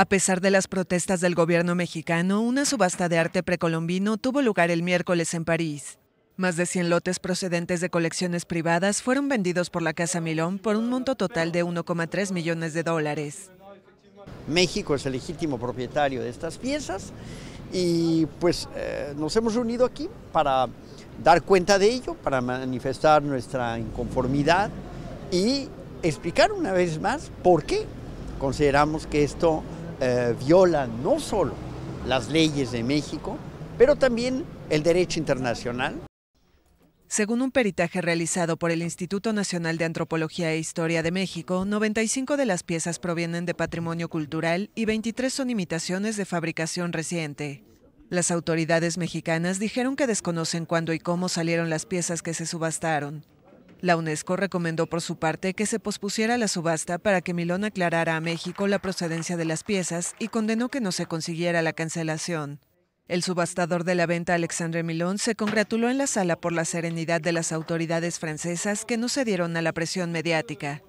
A pesar de las protestas del gobierno mexicano, una subasta de arte precolombino tuvo lugar el miércoles en París. Más de 100 lotes procedentes de colecciones privadas fueron vendidos por la Casa Milón por un monto total de 1,3 millones de dólares. México es el legítimo propietario de estas piezas y pues eh, nos hemos reunido aquí para dar cuenta de ello, para manifestar nuestra inconformidad y explicar una vez más por qué consideramos que esto eh, viola no solo las leyes de México, pero también el derecho internacional. Según un peritaje realizado por el Instituto Nacional de Antropología e Historia de México, 95 de las piezas provienen de patrimonio cultural y 23 son imitaciones de fabricación reciente. Las autoridades mexicanas dijeron que desconocen cuándo y cómo salieron las piezas que se subastaron. La UNESCO recomendó por su parte que se pospusiera la subasta para que Milón aclarara a México la procedencia de las piezas y condenó que no se consiguiera la cancelación. El subastador de la venta Alexandre Milón se congratuló en la sala por la serenidad de las autoridades francesas que no cedieron a la presión mediática.